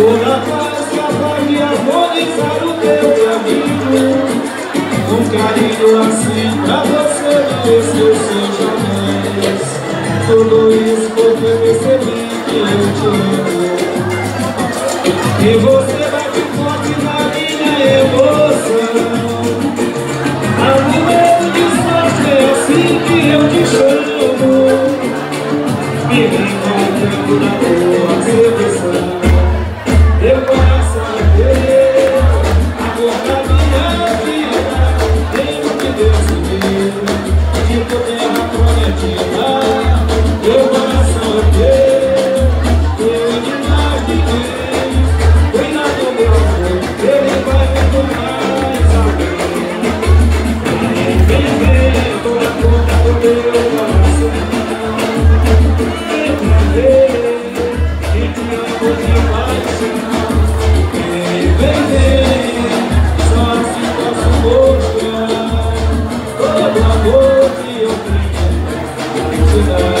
Toda paz capaz de harmonizar o teu caminho Um carinho assim pra você não esquecer jamais Tudo isso porque eu percebi que eu te amo. E você vai de forte na minha emoção. Amor de sorte é assim que eu te chamo. Me encontrando na tua sedução mulher